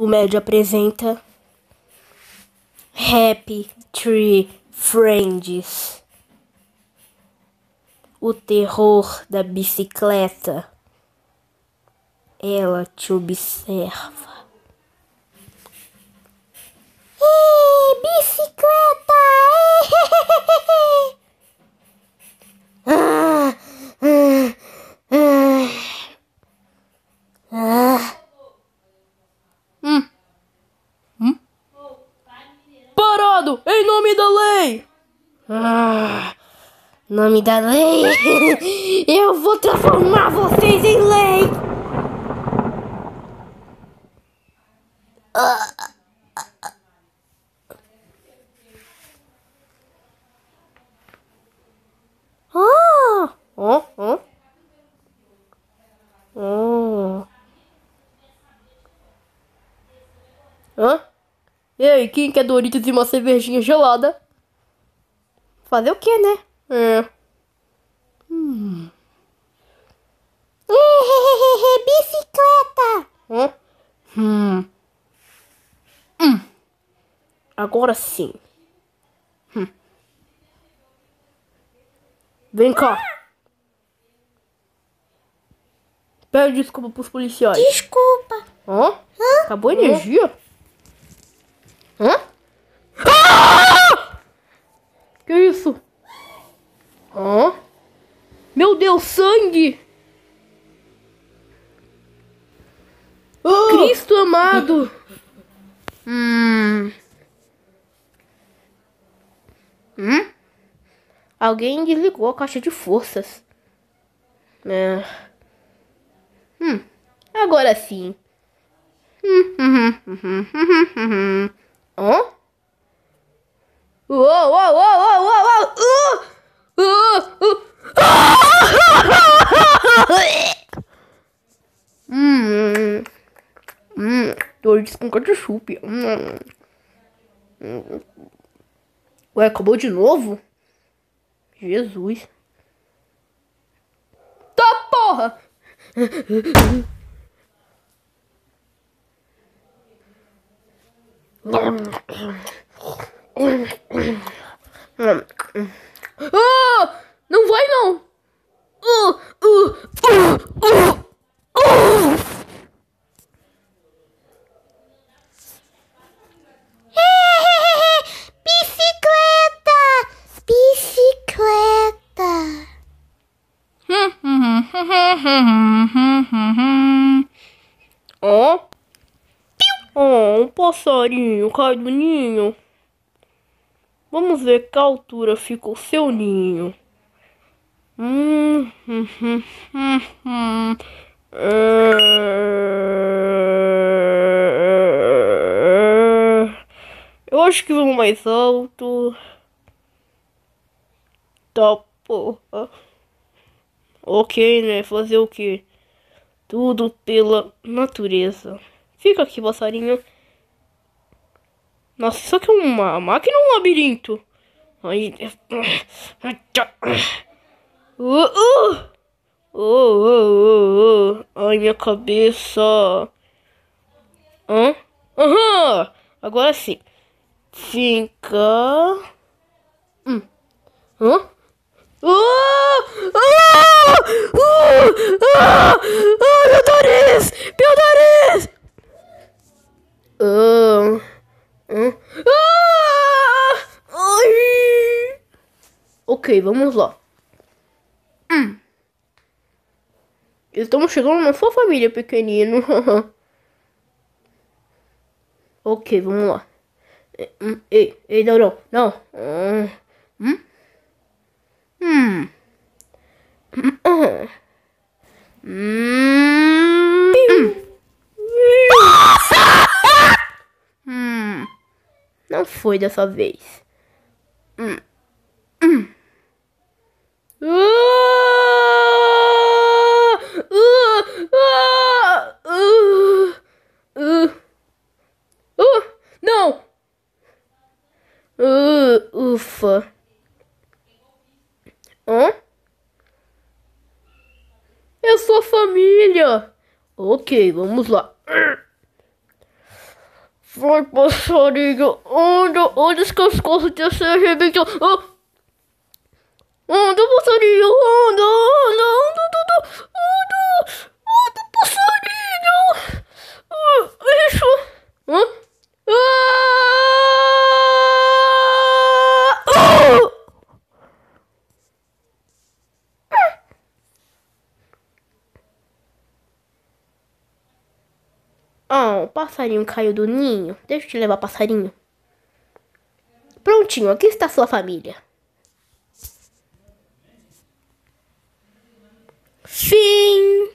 O médio apresenta Happy Tree Friends. O terror da bicicleta. Ela te observa. Ih, bicicleta! ah, ah, ah, ah. Em nome da lei! Ah, nome da lei! Eu vou transformar vocês em lei! Ah! Ó, ó. Oh. Hã? E aí, quem quer Doritos e uma cervejinha gelada? Fazer o que, né? É. Bicicleta! Hã? Hum. Hum. Agora sim. Hum. Vem cá. Pede desculpa pros policiais. Desculpa! Hã? Acabou a energia? Hã? Ah! Que isso? Hã? Meu Deus, sangue! Cristo amado! hum. Hum? Alguém desligou a caixa de forças. É. Hum. Agora sim. Hã? Uou, uou, uou, uou, uou, uou! Uh! Uh! Hum. Hum. Doritos com ketchup. Hum. Hum. Ué, acabou de novo? Jesus. Tá porra! Ah! Não vai não! Uh, uh, uh, uh. Bicicleta! Bicicleta! Ó. Oh, um passarinho cai do ninho. Vamos ver que altura fica o seu ninho. Hum, hum, hum, hum, hum. É... Eu acho que vamos mais alto. Tá, porra. Ok, né? Fazer o quê? Tudo pela natureza. Fica aqui, passarinho. Nossa, isso aqui é uma máquina ou um labirinto? Aí. Uh, uh. Oh, oh, oh, oh. Ai, minha cabeça. Hã? Aham! Agora sim. Fica. Hum. Hã? Ah! Ah! Meu nariz! Meu nariz! Ah! Ah! Ah! Ai! Ok, vamos lá. Hum. Estamos chegando na sua família, pequenino. ok, vamos lá. Eh, hum, Ei, ei, não, não, não. Hum? Hum. Hum. Hum. Hum. Não foi dessa vez. Hum. Ah! Ah! Ah! Ah! Ah! Ah! Não! Ah, ufa. Hã? É sua família. Ok, vamos lá. Vai, passarinho, anda, antes que as coisas te se arrebentam. Ah. Anda, passarinho, anda, anda, anda, anda, passarinho. Ah, isso. Hã? Ah! Ah! Oh, o passarinho caiu do ninho. Deixa eu te levar, passarinho. Prontinho, aqui está sua família. Fim.